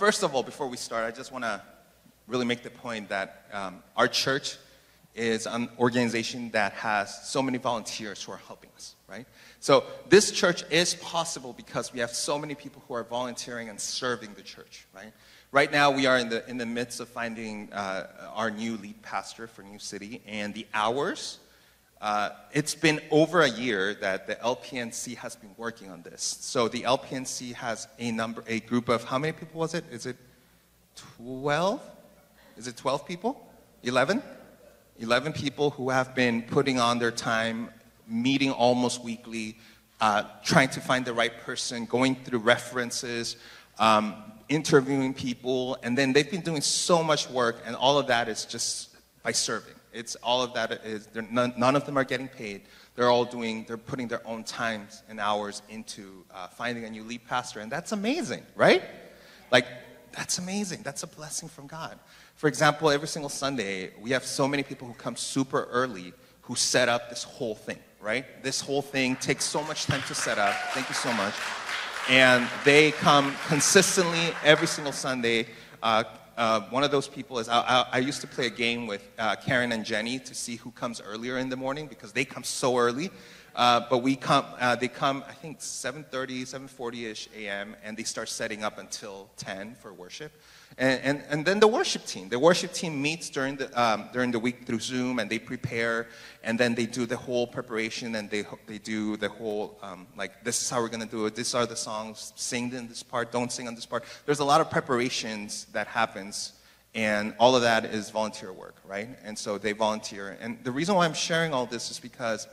first of all, before we start, I just want to really make the point that um, our church is an organization that has so many volunteers who are helping us, right? So this church is possible because we have so many people who are volunteering and serving the church, right? Right now, we are in the, in the midst of finding uh, our new lead pastor for New City, and the hours, uh, it's been over a year that the LPNC has been working on this. So the LPNC has a number, a group of, how many people was it? Is it 12? Is it 12 people? 11? 11 people who have been putting on their time, meeting almost weekly, uh, trying to find the right person, going through references, um, interviewing people, and then they've been doing so much work, and all of that is just by serving. It's all of that is, none, none, of them are getting paid. They're all doing, they're putting their own times and hours into uh, finding a new lead pastor, and that's amazing, right? Like, that's amazing. That's a blessing from God. For example, every single Sunday, we have so many people who come super early who set up this whole thing, right? This whole thing takes so much time to set up. Thank you so much. And they come consistently every single Sunday. Uh, uh, one of those people is I, I, I used to play a game with uh, Karen and Jenny to see who comes earlier in the morning because they come so early. Uh, but we come, uh, they come, I think 7.30, 7.40ish a.m. and they start setting up until 10 for worship. And, and, and then the worship team. The worship team meets during the, um, during the week through Zoom and they prepare and then they do the whole preparation and they, they do the whole, um, like, this is how we're going to do it. These are the songs. Sing in this part. Don't sing on this part. There's a lot of preparations that happens and all of that is volunteer work, right? And so they volunteer. And the reason why I'm sharing all this is because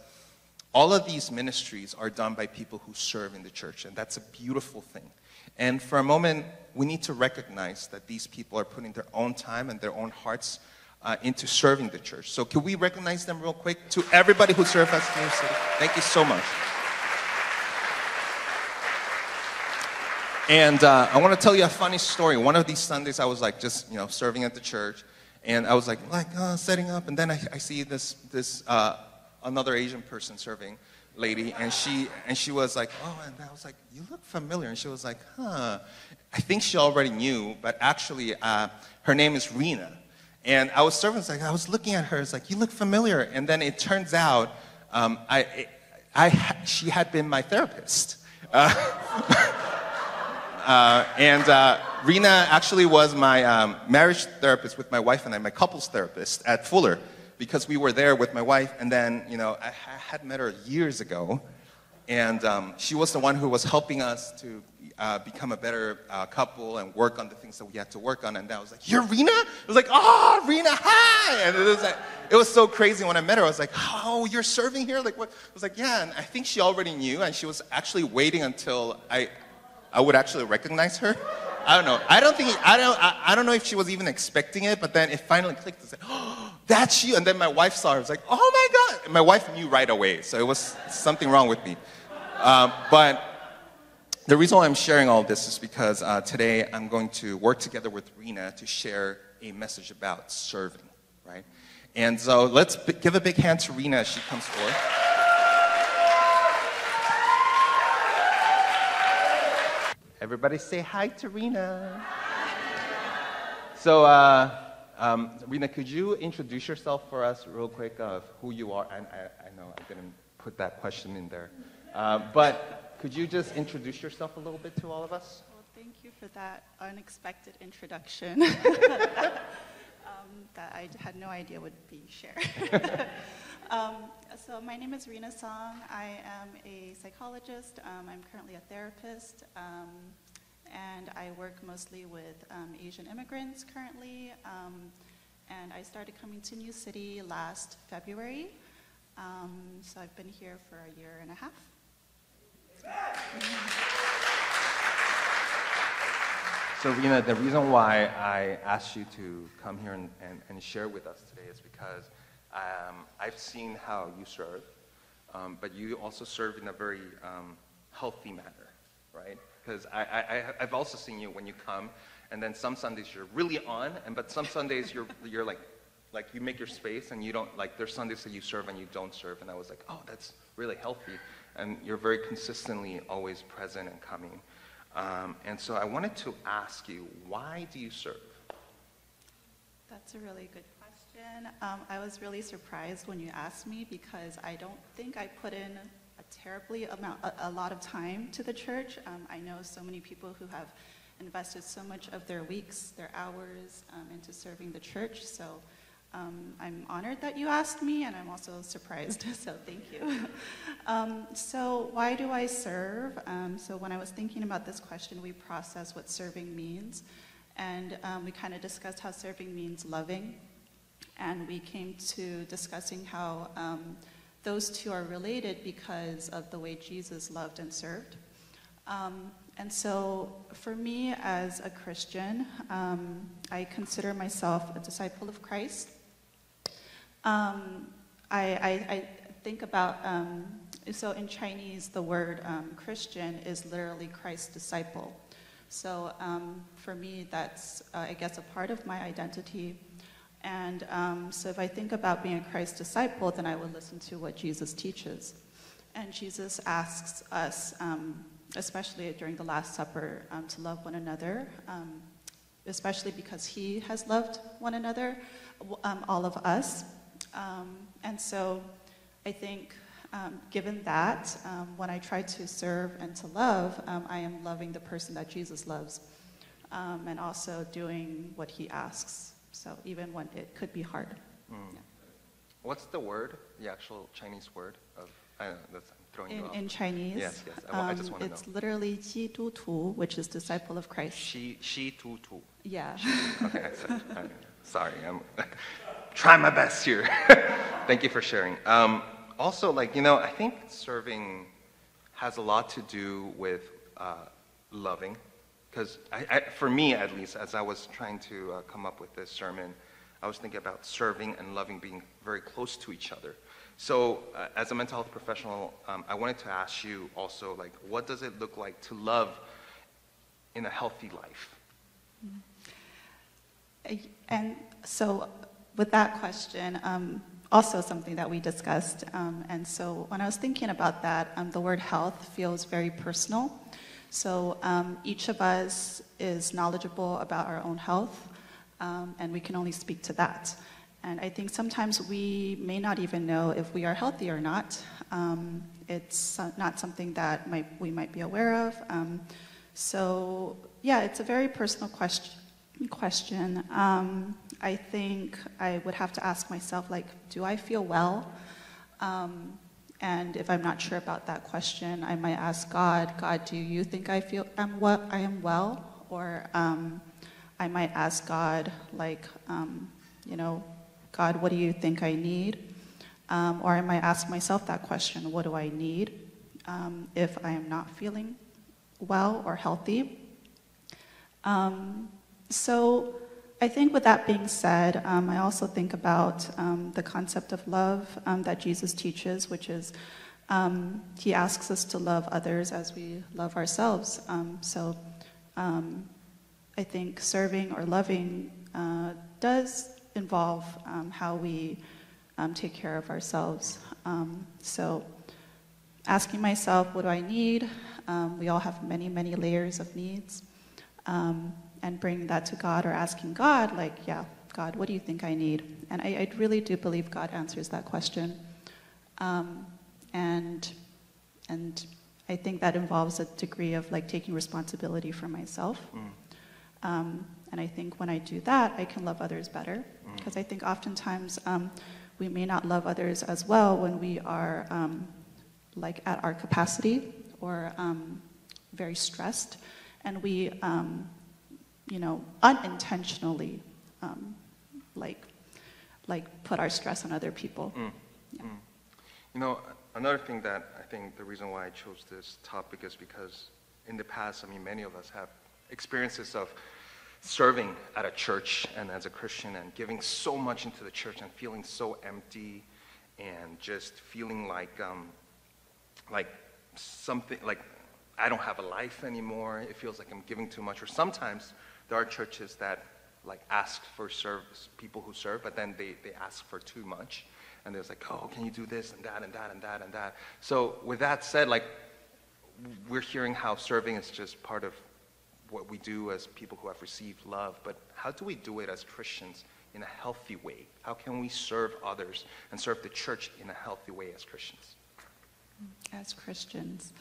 all of these ministries are done by people who serve in the church, and that's a beautiful thing. And for a moment, we need to recognize that these people are putting their own time and their own hearts uh, into serving the church. So, can we recognize them real quick to everybody who serves us in New City? Thank you so much. And uh, I want to tell you a funny story. One of these Sundays, I was like just you know serving at the church, and I was like like uh, setting up, and then I, I see this this uh, another Asian person serving lady, and she and she was like, oh, and I was like, you look familiar, and she was like, huh. I think she already knew, but actually, uh, her name is Rena, and I was serving, like I was looking at her, it's like you look familiar, and then it turns out, um, I, I, she had been my therapist. Uh, uh, and uh, Rena actually was my um, marriage therapist with my wife and I, my couples therapist at Fuller because we were there with my wife, and then, you know, I, had met her years ago, and um, she was the one who was helping us to uh, become a better uh, couple and work on the things that we had to work on. And I was like, "You're Rena?" It was like, "Oh, Rena, hi!" And it was like, it was so crazy when I met her. I was like, "Oh, you're serving here?" Like what? I was like, "Yeah." And I think she already knew, and she was actually waiting until I, I would actually recognize her. I don't know. I don't think. I don't. I, I don't know if she was even expecting it, but then it finally clicked. I said, "Oh." That's you. And then my wife saw her. I was like, oh my God. And my wife knew right away. So it was something wrong with me. Um, but the reason why I'm sharing all this is because uh, today I'm going to work together with Rena to share a message about serving, right? And so let's b- give a big hand to Rena as she comes forward. Everybody say hi to Rena. So, uh, um, could you introduce yourself for us real quick of who you are? And I, I know I didn't put that question in there. Uh, but could you just introduce yourself a little bit to all of us? Well, thank you for that unexpected introduction um, that I had no idea would be shared. um, so my name is Rena Song. I am a psychologist. Um, I'm currently a therapist. And I work mostly with um, Asian immigrants currently. Um, and I started coming to New City last February. Um, so I've been here for a year and a half. So, Rena, the reason why I asked you to come here and, and, and share with us today is because um, I've seen how you serve, um, but you also serve in a very um, healthy manner, right? Because I, I, I've also seen you when you come, and then some Sundays you're really on, and but some Sundays you're, you're like, like you make your space and you don't, like there's Sundays that you serve and you don't serve, and I was like, oh, that's really healthy, and you're very consistently always present and coming. Um, and so I wanted to ask you, why do you serve? That's a really good question. Um, I was really surprised when you asked me because I don't think I put in terribly amount, a, a lot of time to the church. Um, I know so many people who have invested so much of their weeks, their hours um, into serving the church. So um, I'm honored that you asked me, and I'm also surprised. So thank you. Um, so why do I serve? Um, so when I was thinking about this question, we processed what serving means. And um, we kind of discussed how serving means loving. And we came to discussing how um, those two are related because of the way Jesus loved and served. Um, and so, for me as a Christian, um, I consider myself a disciple of Christ. Um, I, I, I, think about, um, so in Chinese, the word Christian is literally Christ's disciple. So um, for me, that's, uh, I guess, a part of my identity. And um, so if I think about being a Christ disciple, then I would listen to what Jesus teaches. And Jesus asks us, um, especially during the Last Supper, um, to love one another, um, especially because he has loved one another, um, all of us. and so I think um, given that, um, when I try to serve and to love, um, I am loving the person that Jesus loves um, and also doing what he asks. So even when it could be hard. Mm. Yeah. What's the word, the actual Chinese word of, I don't know, that's throwing in, you off. In Chinese, yes, yes. I, I just want to it's know. literally Ji Du Tu, which is disciple of Christ. Shi, shi Tu Tu. Yeah. okay, sorry, I'm trying my best here. Thank you for sharing. Um, also, like, you know, I think serving has a lot to do with uh, loving. Because for me, at least, as I was trying to uh, come up with this sermon, I was thinking about serving and loving being very close to each other. So, uh, as a mental health professional, um, I wanted to ask you also, like, what does it look like to love in a healthy life? And so, with that question, um, also something that we discussed. Um, and so when I was thinking about that, um, the word health feels very personal. So um, each of us is knowledgeable about our own health, um, and we can only speak to that. And I think sometimes we may not even know if we are healthy or not. Um, it's not something that might, we might be aware of. Um, so, yeah, it's a very personal question question. Um, I think I would have to ask myself, like, do I feel well? Um, and if I'm not sure about that question, I might ask God, God, do you think I feel I'm what I am well? Or um, I might ask God, like, um, you know, God, what do you think I need? Um, or I might ask myself that question, what do I need um, if I am not feeling well or healthy? Um, so I think with that being said, um, I also think about um, the concept of love um, that Jesus teaches, which is um, he asks us to love others as we love ourselves. Um, so um, I think serving or loving uh, does involve how we take care of ourselves. so asking myself, what do I need? we all have many, many layers of needs. And bringing that to God or asking God, like, yeah, God, what do you think I need? And I, I really do believe God answers that question. Um, and, and I think that involves a degree of like taking responsibility for myself. Mm. Um, and I think when I do that, I can love others better. Because mm. I think oftentimes um, we may not love others as well when we are um, like at our capacity or um, very stressed. And we um, you know, unintentionally, um, like, like put our stress on other people. Mm. Yeah. Mm. You know, another thing that I think the reason why I chose this topic is because in the past, I mean, many of us have experiences of serving at a church and as a Christian and giving so much into the church and feeling so empty and just feeling like, um, like something, like I don't have a life anymore. It feels like I'm giving too much. Or sometimes there are churches that like ask for service, people who serve, but then they, they ask for too much. And there's like, oh, can you do this and that and that and that and that? So with that said, like we're hearing how serving is just part of what we do as people who have received love, but how do we do it as Christians in a healthy way? How can we serve others and serve the church in a healthy way as Christians? As Christians.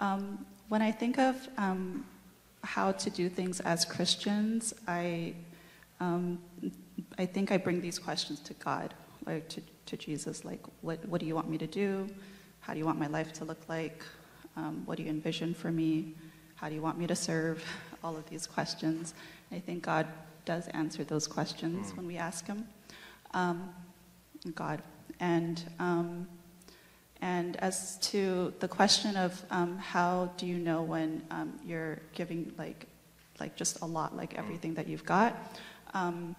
Um, when I think of um, how to do things as Christians, I, um, I think I bring these questions to God, like to, to Jesus, like, what, what do you want me to do? How do you want my life to look like? Um, what do you envision for me? How do you want me to serve? All of these questions. I think God does answer those questions Mm. when we ask Him. Um, God. And, um, and as to the question of um, how do you know when um, you're giving like, like just a lot, like everything that you've got, um,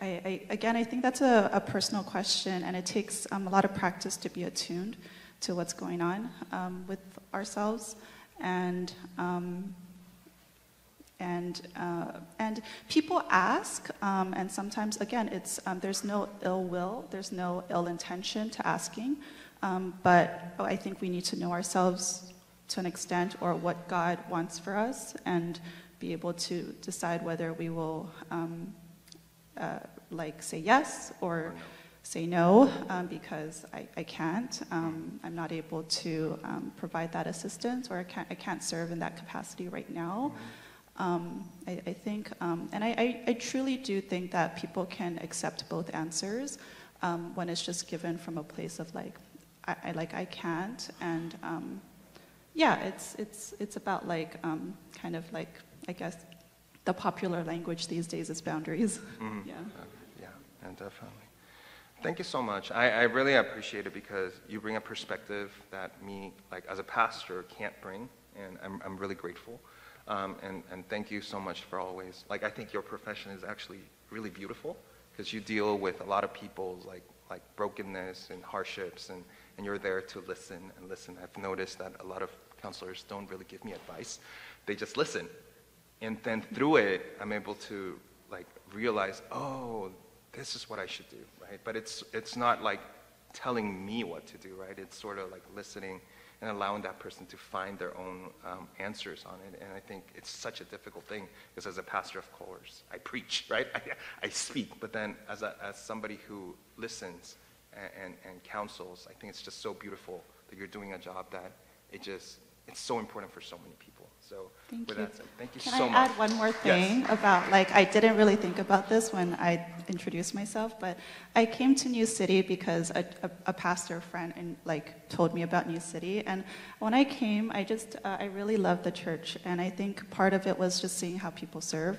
I, I, again, I think that's a, a personal question, and it takes um, a lot of practice to be attuned to what's going on um, with ourselves, and um, and uh, and people ask, um, and sometimes again, it's um, there's no ill will, there's no ill intention to asking, um, but oh, I think we need to know ourselves to an extent, or what God wants for us, and be able to decide whether we will. Um, uh, like say yes or say no um, because I, I can't. Um, I'm not able to um, provide that assistance or I can't, I can't serve in that capacity right now. Um, I, I think, um, and I, I, truly do think that people can accept both answers um, when it's just given from a place of like, I, I like I can't, and um, yeah, it's it's it's about like um, kind of like I guess the popular language these days is boundaries. Mhm. Yeah. Uh, yeah, and definitely. Thank you so much. I, I really appreciate it because you bring a perspective that me, like as a pastor, can't bring, and I'm, I'm really grateful. Um, and, and thank you so much for always, like I think your profession is actually really beautiful because you deal with a lot of people's like, like brokenness and hardships and, and you're there to listen and listen. I've noticed that a lot of counselors don't really give me advice. They just listen. And then through it i'm able to like realize oh this is what i should do right? But it's it's not like telling me what to do right? It's sort of like listening and allowing that person to find their own um, answers on it. And i think it's such a difficult thing because as a pastor of course i preach right? I, I speak. But then as, a, as somebody who listens and, and, and counsels i think it's just so beautiful that you're doing a job that it just it's so important for so many people so Thank with you. that said, thank you Can so I much. add one more thing about like I didn't really think about this when I introduced myself, but I came to New City because a, a, a pastor friend and like told me about New City, and when I came, I just uh, I really loved the church, and I think part of it was just seeing how people serve,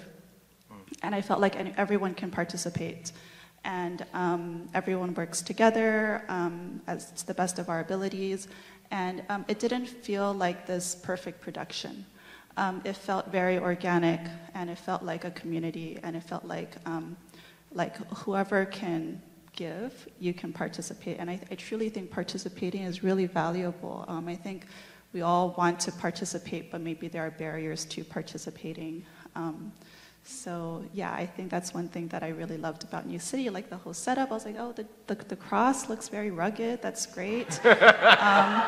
and I felt like everyone can participate. And um, everyone works together um, as to the best of our abilities. And um, it didn't feel like this perfect production. Um, it felt very organic, and it felt like a community, and it felt like um, like whoever can give, you can participate. And I, I truly think participating is really valuable. Um, I think we all want to participate, but maybe there are barriers to participating. So yeah, I think that's one thing that I really loved about New City, like the whole setup. I was like, oh, the, the, the cross looks very rugged. That's great. um,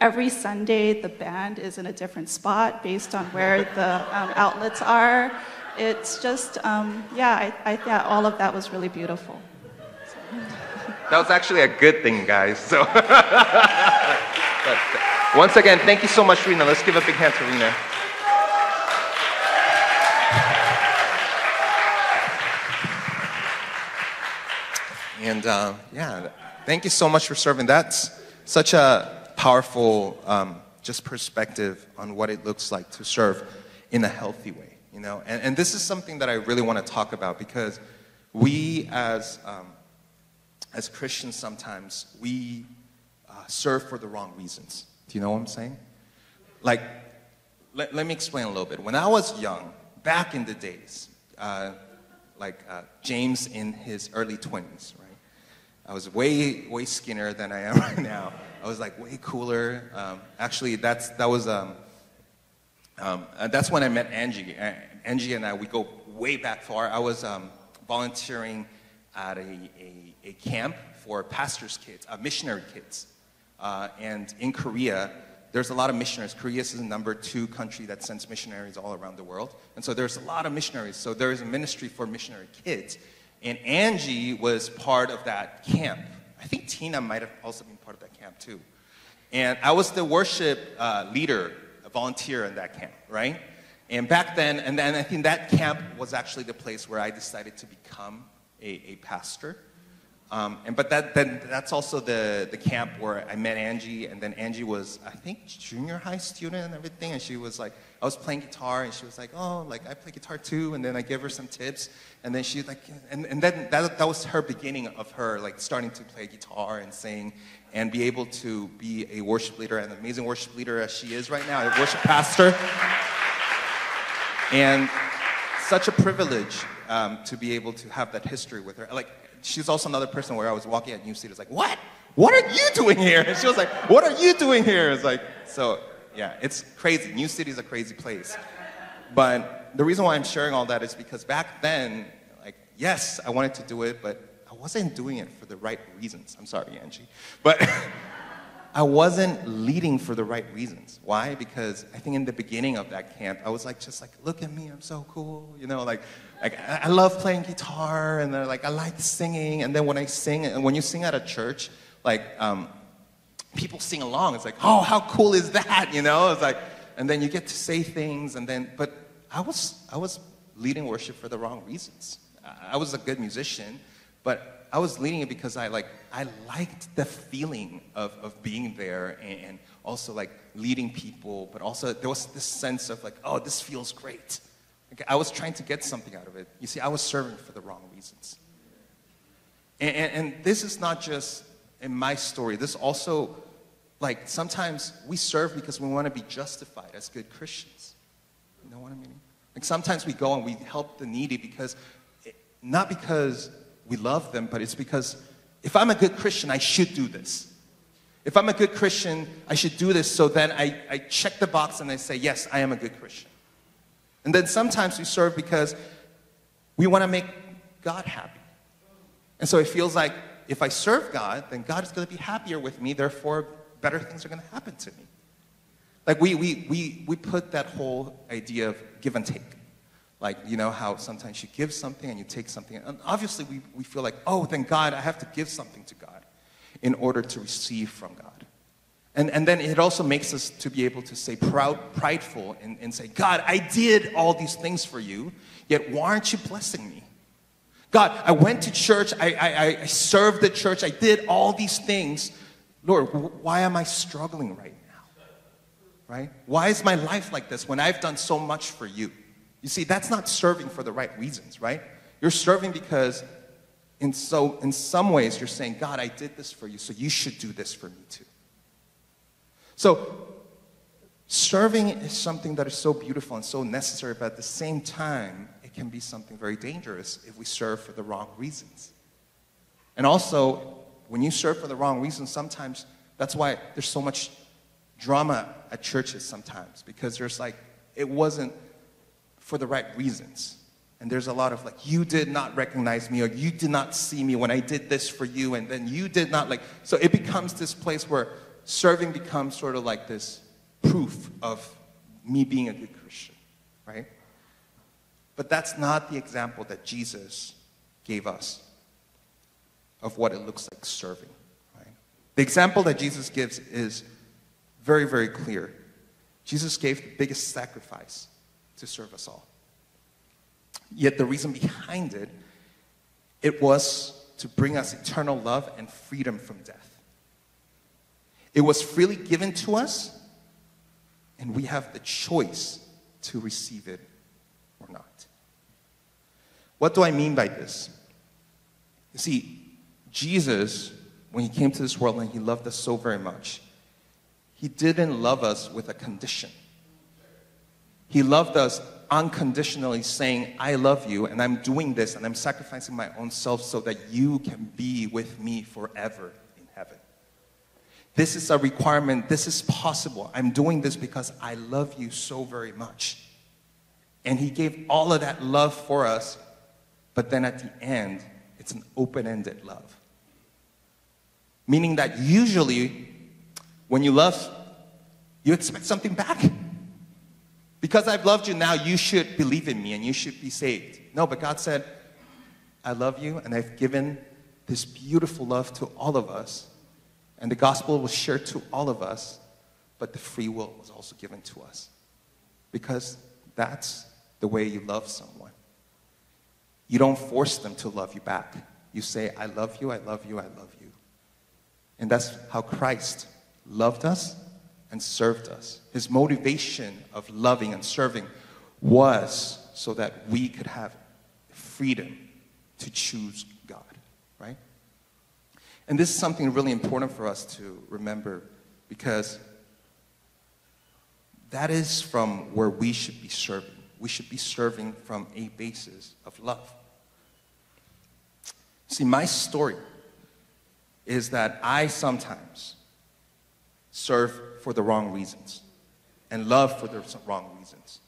every Sunday, the band is in a different spot based on where the um, outlets are. It's just, um, yeah, I, I thought all of that was really beautiful. That was actually a good thing, guys. So, But, once again, thank you so much, Rena. Let's give a big hand to Rena. And uh, yeah, thank you so much for serving. That's such a powerful um, just perspective on what it looks like to serve in a healthy way, you know. And, and this is something that I really want to talk about because we as um, as Christians sometimes we uh, serve for the wrong reasons. Do you know what I'm saying? Like, let, let me explain a little bit. When I was young, back in the days, uh, like uh, James in his early 20s, right? I was way, way skinnier than I am right now. I was like way cooler. Um, actually, that's, that was, um, um, uh, that's when I met Angie. Angie and I, we go way back far. I was um, volunteering at a, a, a camp for pastors' kids, uh, missionary kids. Uh, and in Korea, there's a lot of missionaries. Korea is the number two country that sends missionaries all around the world. And so there's a lot of missionaries. So there is a ministry for missionary kids. And Angie was part of that camp. I think Tina might have also been part of that camp too. And I was the worship uh, leader, a volunteer in that camp, right? And back then, and then I think that camp was actually the place where I decided to become a, a pastor. Um, and but that then that's also the the camp where I met Angie, and then Angie was I think junior high student and everything, and she was like I was playing guitar, and she was like oh like I play guitar too, and then I gave her some tips, and then she like and, and then that that was her beginning of her like starting to play guitar and sing, and be able to be a worship leader, an amazing worship leader as she is right now, a worship pastor, and such a privilege um, to be able to have that history with her. Like she's also another person where I was walking at New City. It's like, what? What are you doing here? And she was like, what are you doing here? It's like, so yeah, it's crazy. New City is a crazy place. But the reason why I'm sharing all that is because back then, like, yes, I wanted to do it, but I wasn't doing it for the right reasons. I'm sorry, Angie. But I wasn't leading for the right reasons. Why? Because I think in the beginning of that camp, I was like, just like, look at me, I'm so cool. You know, like, like I love playing guitar, and they're like, I like singing. And then when I sing, and when you sing at a church, like, um, people sing along. It's like, oh, how cool is that? You know, it's like, and then you get to say things, and then, but I was, I was leading worship for the wrong reasons. I was a good musician, but I was leading it because I like I liked the feeling of, of being there and, and also like leading people, but also there was this sense of like, oh, this feels great. Like, I was trying to get something out of it. You see, I was serving for the wrong reasons. And, and, and this is not just in my story. This also, like, sometimes we serve because we want to be justified as good Christians. You know what I mean? Like, sometimes we go and we help the needy because, eh, not because we love them, but it's because if I'm a good Christian, I should do this. If I'm a good Christian, I should do this so then I, I check the box and I say, yes, I am a good Christian. And then sometimes we serve because we want to make God happy. And so it feels like if I serve God, then God is going to be happier with me, therefore, better things are going to happen to me. Like we, we, we, we put that whole idea of give and take. Like, you know, how sometimes you give something and you take something. And obviously, we, we feel like, oh, then God, I have to give something to God in order to receive from God. And, and then it also makes us to be able to say proud, prideful and, and say, God, I did all these things for you, yet why aren't you blessing me? God, I went to church, I, I, I served the church, I did all these things. Lord, why am I struggling right now? Right? Why is my life like this when I've done so much for you? You see, that's not serving for the right reasons, right? You're serving because in, so, in some ways you're saying, God, I did this for you, so you should do this for me too. So, serving is something that is so beautiful and so necessary, but at the same time, it can be something very dangerous if we serve for the wrong reasons. And also, when you serve for the wrong reasons, sometimes that's why there's so much drama at churches sometimes, because there's like, it wasn't for the right reasons. And there's a lot of like, you did not recognize me, or you did not see me when I did this for you, and then you did not like. So it becomes this place where serving becomes sort of like this proof of me being a good Christian, right? But that's not the example that Jesus gave us of what it looks like serving, right? The example that Jesus gives is very, very clear. Jesus gave the biggest sacrifice to serve us all. Yet the reason behind it, it was to bring us eternal love and freedom from death. It was freely given to us, and we have the choice to receive it or not. What do I mean by this? You see, Jesus, when he came to this world and he loved us so very much, he didn't love us with a condition. He loved us unconditionally, saying, I love you, and I'm doing this, and I'm sacrificing my own self so that you can be with me forever in heaven. This is a requirement. This is possible. I'm doing this because I love you so very much. And He gave all of that love for us, but then at the end, it's an open ended love. Meaning that usually, when you love You expect something back? Because I've loved you, now you should believe in me and you should be saved. No, but God said, I love you and I've given this beautiful love to all of us. And the gospel was shared to all of us, but the free will was also given to us. Because that's the way you love someone. You don't force them to love you back. You say, I love you, I love you, I love you. And that's how Christ loved us and served us. His motivation of loving and serving was so that we could have freedom to choose God, right? And this is something really important for us to remember because that is from where we should be serving. We should be serving from a basis of love. See, my story is that I sometimes serve for the wrong reasons and love for the wrong reasons.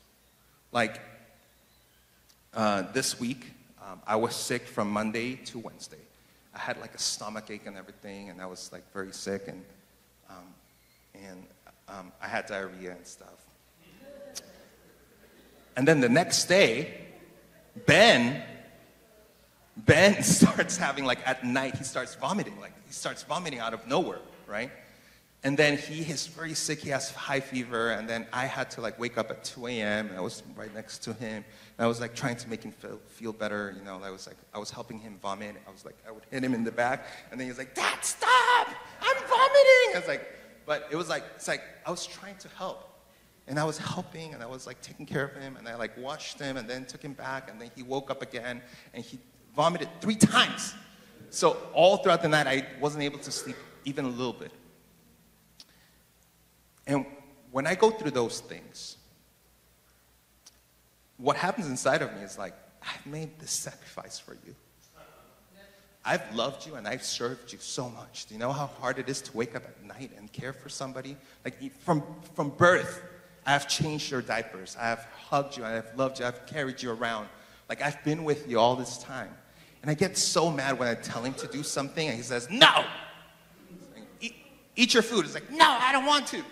Like uh, this week, um, I was sick from Monday to Wednesday. I had like a stomach ache and everything, and I was like very sick, and um, and um, I had diarrhea and stuff. And then the next day, Ben Ben starts having like at night he starts vomiting, like he starts vomiting out of nowhere, right? And then he is very sick, he has high fever, and then I had to like wake up at 2 a.m. and I was right next to him. And I was like trying to make him feel, feel better, you know, I was like, I was helping him vomit. I was like, I would hit him in the back, and then he was like, Dad, stop! I'm vomiting! I was like, but it was like, it's like, I was trying to help. And I was helping, and I was like taking care of him, and I like washed him, and then took him back, and then he woke up again, and he vomited three times. So all throughout the night, I wasn't able to sleep even a little bit. And when I go through those things, what happens inside of me is like, I've made this sacrifice for you. I've loved you and I've served you so much. Do you know how hard it is to wake up at night and care for somebody? Like from, from birth, I have changed your diapers. I have hugged you. I have loved you. I've carried you around. Like I've been with you all this time. And I get so mad when I tell him to do something and he says, no! Eat, eat your food. It's like, no, I don't want to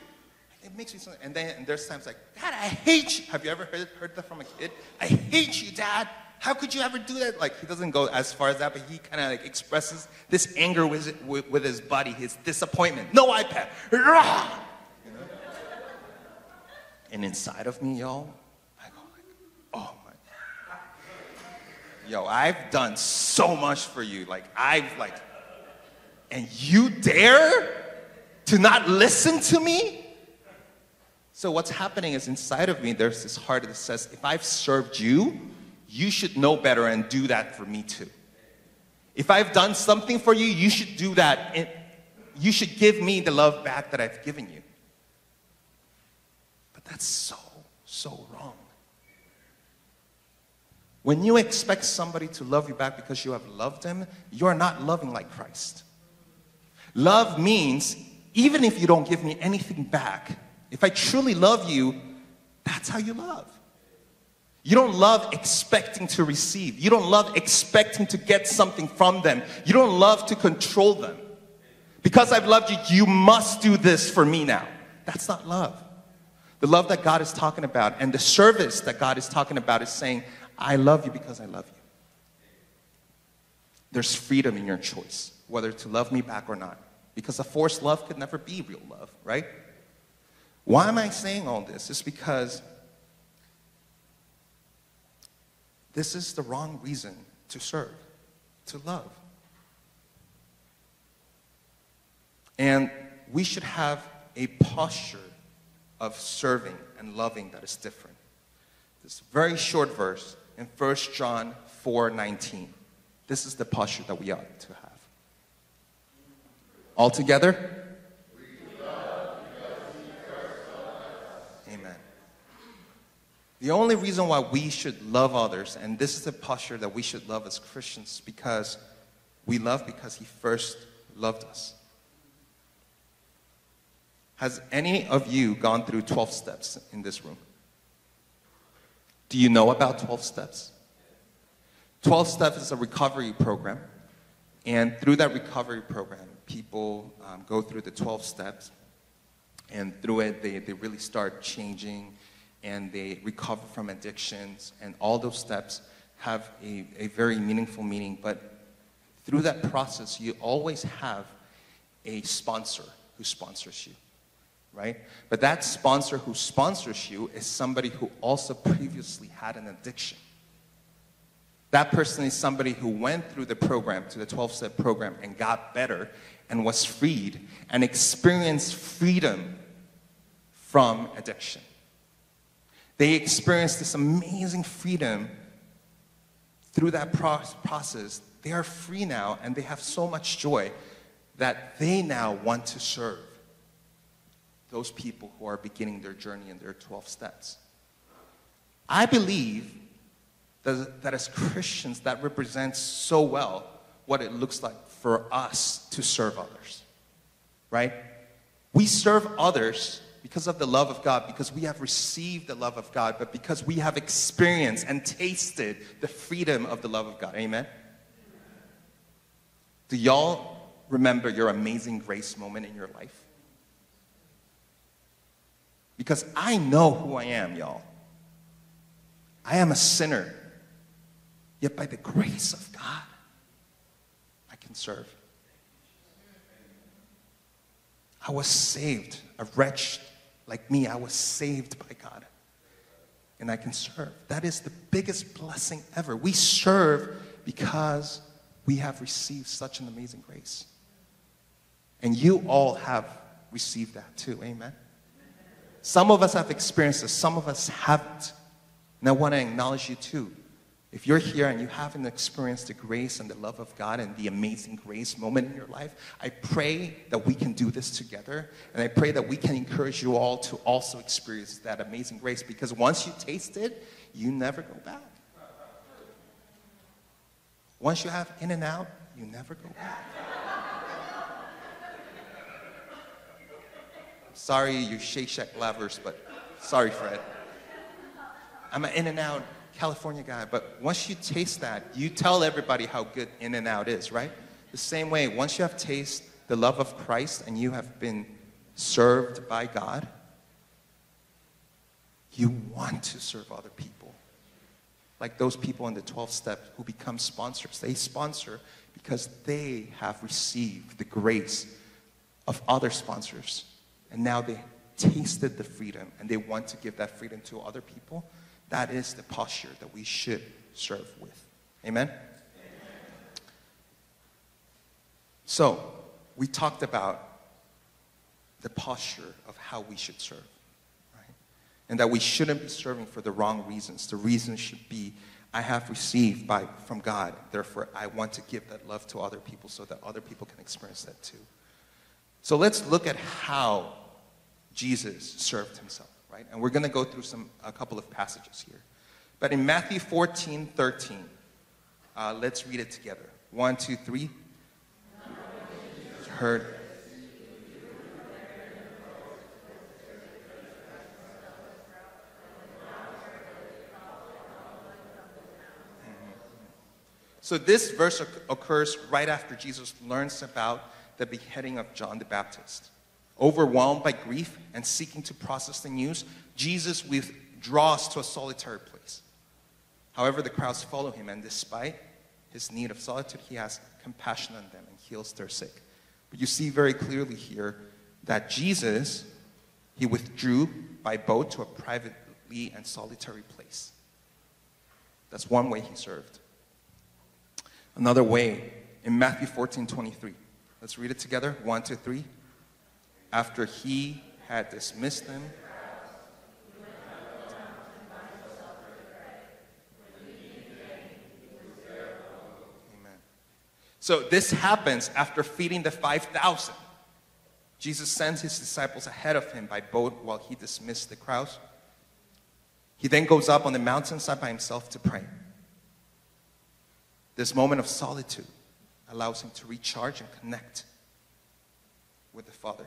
it makes me so. And then and there's times like, Dad, I hate you. Have you ever heard, heard that from a kid? I hate you, Dad. How could you ever do that? Like he doesn't go as far as that, but he kind of like expresses this anger with, with, with, his body, his disappointment. No iPad. You know? And inside of me, y'all, I go like, oh my. God. Yo, I've done so much for you. Like I've like, and you dare to not listen to me? So what's happening is inside of me, there's this heart that says, if I've served you, you should know better and do that for me too. If I've done something for you, you should do that. You should give me the love back that I've given you. But that's so, so wrong. When you expect somebody to love you back because you have loved them, you're not loving like Christ. Love means even if you don't give me anything back, if I truly love you, that's how you love. You don't love expecting to receive. You don't love expecting to get something from them. You don't love to control them. Because I've loved you, you must do this for me now. That's not love. The love that God is talking about and the service that God is talking about is saying, I love you because I love you. There's freedom in your choice, whether to love me back or not. Because a forced love could never be real love, right? Why am I saying all this? It's because this is the wrong reason to serve, to love. And we should have a posture of serving and loving that is different. This very short verse in 1 John 4:19. This is the posture that we ought to have. All together? The only reason why we should love others, and this is the posture that we should love as Christians, because we love because He first loved us. Has any of you gone through 12 steps in this room? Do you know about 12 steps? 12 steps is a recovery program. And through that recovery program, people um, go through the 12 steps And through it, they, they really start changing and they recover from addictions. And all those steps have a, a very meaningful meaning. But through that process, you always have a sponsor who sponsors you, right? But that sponsor who sponsors you is somebody who also previously had an addiction. That person is somebody who went through the program, to the 12 step program, and got better and was freed and experienced freedom from addiction. They experience this amazing freedom through that process. They are free now and they have so much joy that they now want to serve those people who are beginning their journey in their 12 steps. I believe that, that as Christians, that represents so well what it looks like for us to serve others, right? We serve others because of the love of God, because we have received the love of God, but because we have experienced and tasted the freedom of the love of God. Amen? Do y'all remember your amazing grace moment in your life? Because I know who I am, y'all. I am a sinner. Yet by the grace of God, I can serve. I was saved, a wretch like me. I was saved by God. And I can serve. That is the biggest blessing ever. We serve because we have received such an amazing grace. And you all have received that too. Amen. Some of us have experienced this, some of us haven't. And I want to acknowledge you too. If you're here and you haven't experienced the grace and the love of God and the amazing grace moment in your life, I pray that we can do this together. And I pray that we can encourage you all to also experience that amazing grace because once you taste it, you never go back. Once you have In-N-Out, you never go back. Sorry, you Shake Shack lovers, but sorry, Fred. I'm an In-N-Out California guy, but once you taste that, you tell everybody how good In-N-Out is, right? The same way, once you have tasted the love of Christ and you have been served by God, you want to serve other people. Like those people in the 12 step who become sponsors. They sponsor because they have received the grace of other sponsors. And now they tasted the freedom and they want to give that freedom to other people. That is the posture that we should serve with. Amen? Amen? So, we talked about the posture of how we should serve, right? And that we shouldn't be serving for the wrong reasons. The reason should be I have received by, from God, therefore I want to give that love to other people so that other people can experience that too. So let's look at how Jesus served himself right? And we're going to go through some, a couple of passages here. But in Matthew 14, 13, uh, let's read it together. One, two, three. Heard. So this verse occurs right after Jesus learns about the beheading of John the Baptist. Overwhelmed by grief and seeking to process the news, Jesus withdraws to a solitary place. However, the crowds follow him, and despite his need of solitude, he has compassion on them and heals their sick. But you see very clearly here that Jesus, he withdrew by boat to a privately and solitary place. That's one way he served. Another way, in Matthew 14 23. Let's read it together. One, two, three after he had dismissed them. Amen. So this happens after feeding the 5,000. Jesus sends his disciples ahead of him by boat while he dismissed the crowds. He then goes up on the mountainside by himself to pray. This moment of solitude allows him to recharge and connect with the Father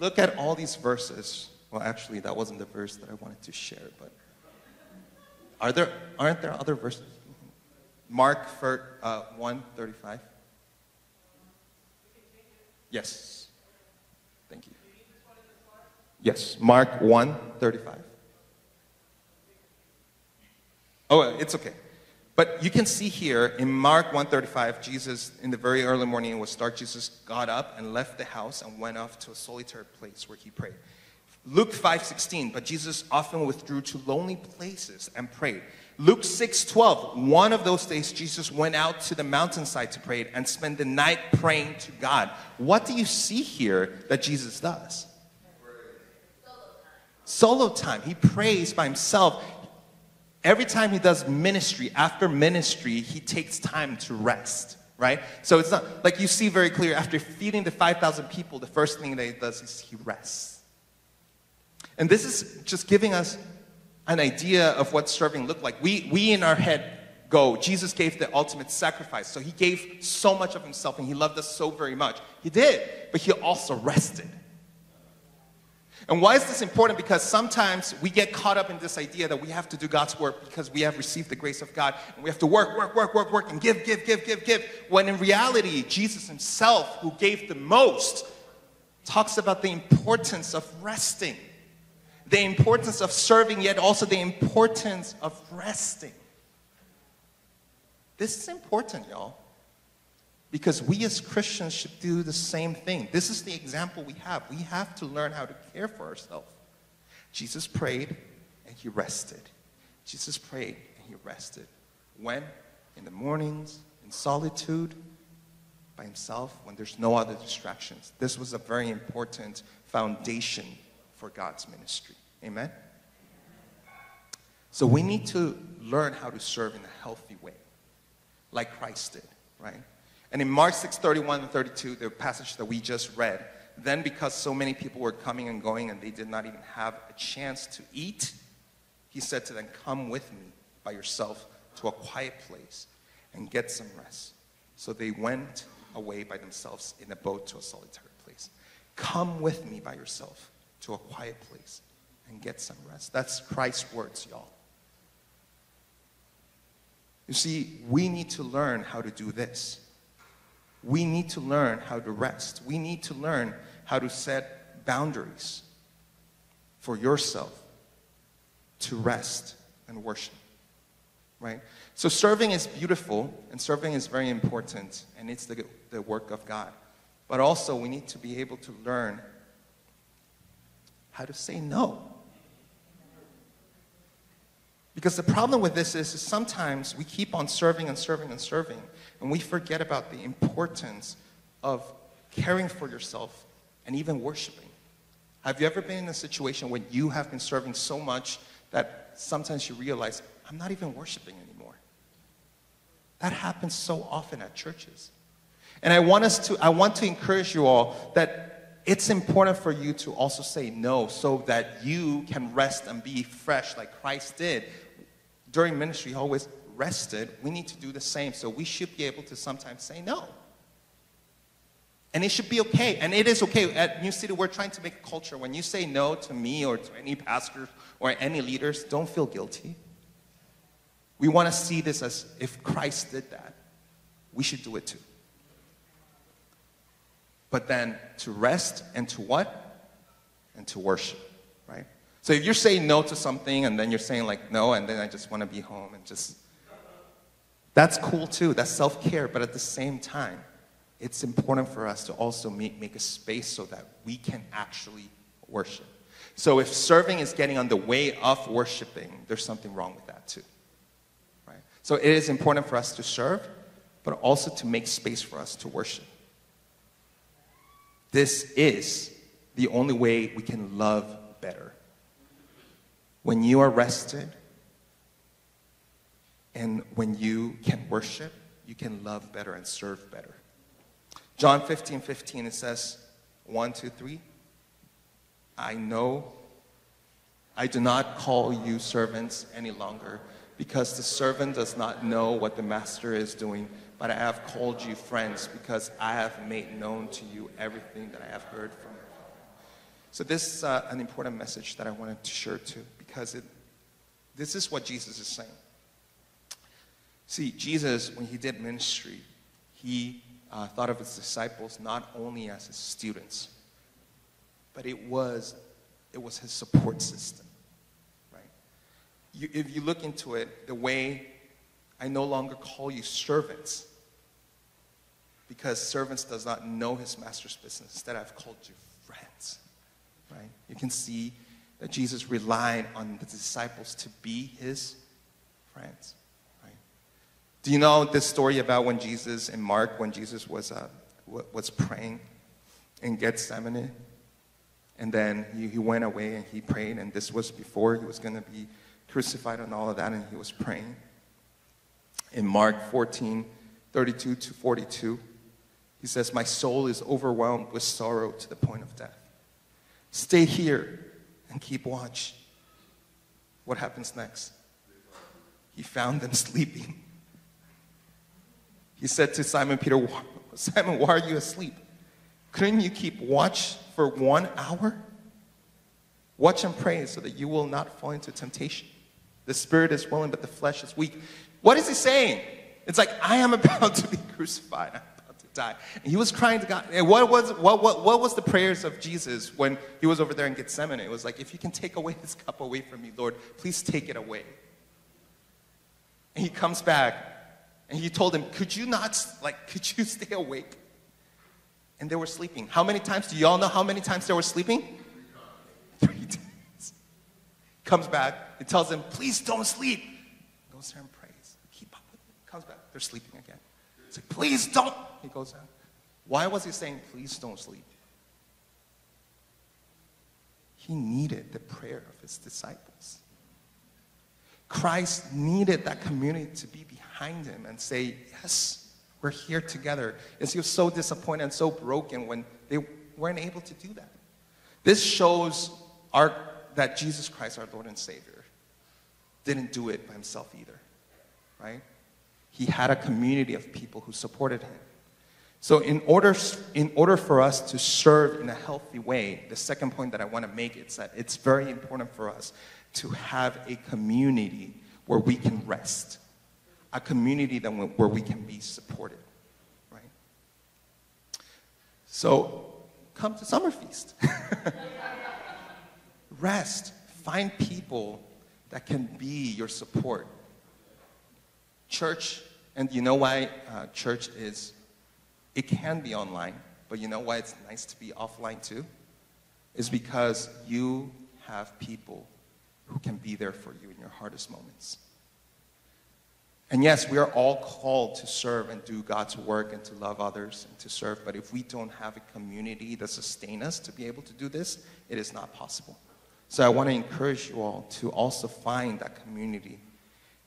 look at all these verses, well, actually, that wasn't the verse that I wanted to share, but are there, aren't there other verses? Mark uh, 1 35. Yes. Thank you. Yes, Mark 1 35. Oh, it's okay. But you can see here in Mark 135, Jesus, in the very early morning, it was dark, Jesus got up and left the house and went off to a solitary place where he prayed. Luke 5:16, but Jesus often withdrew to lonely places and prayed. Luke 6:12, one of those days Jesus went out to the mountainside to pray and spend the night praying to God. What do you see here that Jesus does? Solo time. He prays by himself. Every time he does ministry, after ministry, he takes time to rest, right? So it's not like you see very clear after feeding the 5,000 people, the first thing that he does is he rests. And this is just giving us an idea of what serving looked like. We, we in our head go, Jesus gave the ultimate sacrifice. So he gave so much of himself and he loved us so very much. He did, but he also rested. And why is this important? Because sometimes we get caught up in this idea that we have to do God's work because we have received the grace of God and we have to work, work, work, work, work, and give, give, give, give, give. When in reality, Jesus himself, who gave the most, talks about the importance of resting, the importance of serving, yet also the importance of resting. This is important, y'all. Because we as Christians should do the same thing. This is the example we have. We have to learn how to care for ourselves. Jesus prayed and he rested. Jesus prayed and he rested. When? In the mornings, in solitude, by himself, when there's no other distractions. This was a very important foundation for God's ministry. Amen? So we need to learn how to serve in a healthy way, like Christ did, right? And in Mark 6 31 and 32, the passage that we just read, then because so many people were coming and going and they did not even have a chance to eat, he said to them, Come with me by yourself to a quiet place and get some rest. So they went away by themselves in a boat to a solitary place. Come with me by yourself to a quiet place and get some rest. That's Christ's words, y'all. You see, we need to learn how to do this. We need to learn how to rest. We need to learn how to set boundaries for yourself to rest and worship. Right? So, serving is beautiful and serving is very important, and it's the, the work of God. But also, we need to be able to learn how to say no. Because the problem with this is, is sometimes we keep on serving and serving and serving, and we forget about the importance of caring for yourself and even worshiping. Have you ever been in a situation when you have been serving so much that sometimes you realize, I'm not even worshiping anymore? That happens so often at churches. And I want us to, I want to encourage you all that it's important for you to also say no so that you can rest and be fresh like Christ did. During ministry, always rested, we need to do the same. So we should be able to sometimes say no. And it should be okay. And it is okay. At New City, we're trying to make a culture. When you say no to me or to any pastors or any leaders, don't feel guilty. We want to see this as if Christ did that, we should do it too. But then to rest and to what? And to worship? So if you're saying no to something and then you're saying like no, and then I just want to be home and just that's cool too. That's self care. But at the same time, it's important for us to also make, make a space so that we can actually worship. So if serving is getting on the way of worshiping, there's something wrong with that too. Right? So it is important for us to serve, but also to make space for us to worship. This is the only way we can love better. When you are rested, and when you can worship, you can love better and serve better. John 15 15, it says, one, two, three. I know I do not call you servants any longer because the servant does not know what the master is doing, but I have called you friends because I have made known to you everything that I have heard from you. So, this is uh, an important message that I wanted to share too, because it, this is what Jesus is saying. See, Jesus, when he did ministry, he uh, thought of his disciples not only as his students, but it was, it was his support system. Right? You, if you look into it, the way I no longer call you servants, because servants does not know his master's business. Instead, I've called you friends. Right? You can see that Jesus relied on the disciples to be his friends. Right? Do you know this story about when Jesus in Mark, when Jesus was uh, was praying in Gethsemane, and then he, he went away and he prayed, and this was before he was going to be crucified and all of that, and he was praying. In Mark 14, 32 to 42, he says, My soul is overwhelmed with sorrow to the point of death. Stay here and keep watch. What happens next? He found them sleeping. He said to Simon Peter, Simon, why are you asleep? Couldn't you keep watch for one hour? Watch and pray so that you will not fall into temptation. The spirit is willing, but the flesh is weak. What is he saying? It's like, I am about to be crucified. Die. And he was crying to God. And what was, what, what, what was the prayers of Jesus when he was over there in Gethsemane? It was like, if you can take away this cup away from me, Lord, please take it away. And he comes back and he told him, could you not, like, could you stay awake? And they were sleeping. How many times? Do you all know how many times they were sleeping? Three times. Comes back and tells them, please don't sleep. Goes there and prays. Keep up with it. Comes back. They're sleeping again. It's like, please don't. He goes. Why was he saying, please don't sleep? He needed the prayer of his disciples. Christ needed that community to be behind him and say, yes, we're here together. As he was so disappointed and so broken when they weren't able to do that. This shows our, that Jesus Christ, our Lord and Savior, didn't do it by himself either, right? He had a community of people who supported him. So, in order, in order for us to serve in a healthy way, the second point that I want to make is that it's very important for us to have a community where we can rest, a community that where we can be supported, right? So, come to Summer Feast. rest. Find people that can be your support. Church, and you know why uh, church is, it can be online, but you know why it's nice to be offline too? Is because you have people who can be there for you in your hardest moments. And yes, we are all called to serve and do God's work and to love others and to serve, but if we don't have a community that sustains us to be able to do this, it is not possible. So I want to encourage you all to also find that community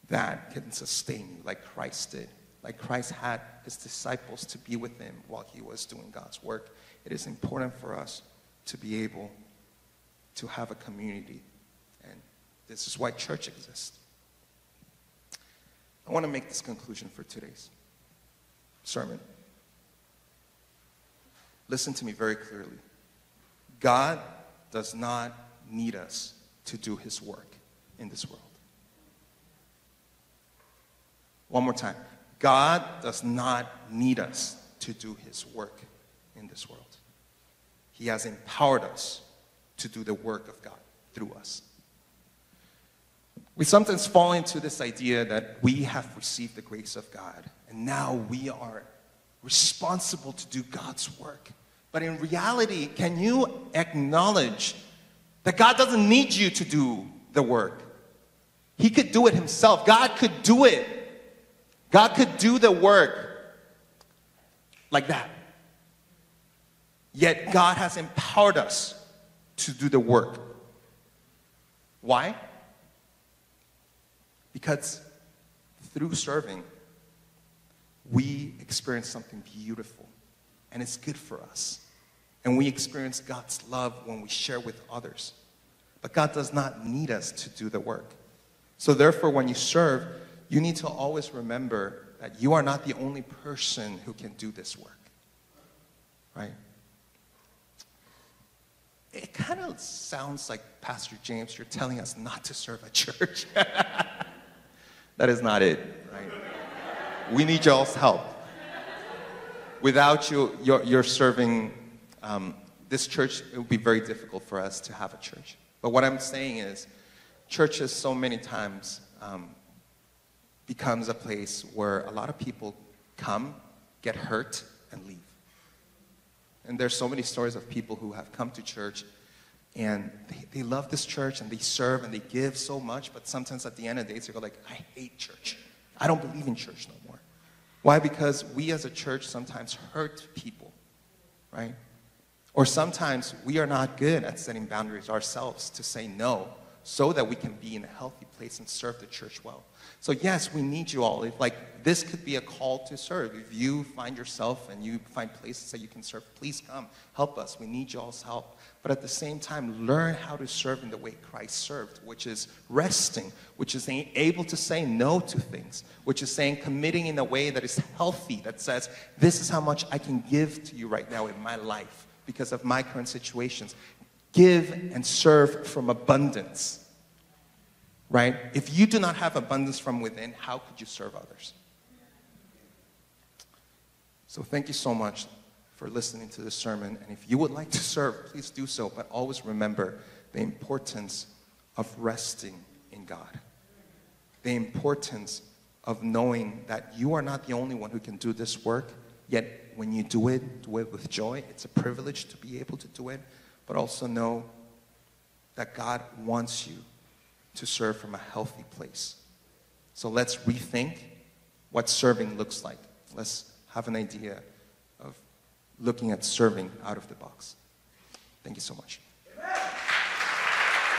that can sustain you like Christ did. Like Christ had his disciples to be with him while he was doing God's work. It is important for us to be able to have a community. And this is why church exists. I want to make this conclusion for today's sermon. Listen to me very clearly. God does not need us to do his work in this world. One more time. God does not need us to do his work in this world. He has empowered us to do the work of God through us. We sometimes fall into this idea that we have received the grace of God and now we are responsible to do God's work. But in reality, can you acknowledge that God doesn't need you to do the work. He could do it himself. God could do it. God could do the work like that. Yet God has empowered us to do the work. Why? Because through serving, we experience something beautiful and it's good for us. And we experience God's love when we share with others. But God does not need us to do the work. So, therefore, when you serve, you need to always remember that you are not the only person who can do this work. Right? It kind of sounds like, Pastor James, you're telling us not to serve a church. that is not it, right? We need y'all's help. Without you, you're, you're serving um, this church, it would be very difficult for us to have a church. But what I'm saying is, churches so many times um, becomes a place where a lot of people come, get hurt, and leave. And there's so many stories of people who have come to church and they, they love this church and they serve and they give so much, but sometimes at the end of the day, they go like, I hate church. I don't believe in church no more. Why? Because we as a church sometimes hurt people, right? Or sometimes we are not good at setting boundaries ourselves to say no so that we can be in a healthy place and serve the church well. So yes, we need you all. If like this could be a call to serve. If you find yourself and you find places that you can serve, please come. Help us. We need y'all's help. But at the same time, learn how to serve in the way Christ served, which is resting, which is able to say no to things, which is saying committing in a way that is healthy, that says, this is how much I can give to you right now in my life because of my current situations. Give and serve from abundance. Right? If you do not have abundance from within, how could you serve others? So, thank you so much for listening to this sermon. And if you would like to serve, please do so. But always remember the importance of resting in God, the importance of knowing that you are not the only one who can do this work, yet when you do it, do it with joy. It's a privilege to be able to do it, but also know that God wants you to serve from a healthy place. So let's rethink what serving looks like. Let's have an idea of looking at serving out of the box. Thank you so much.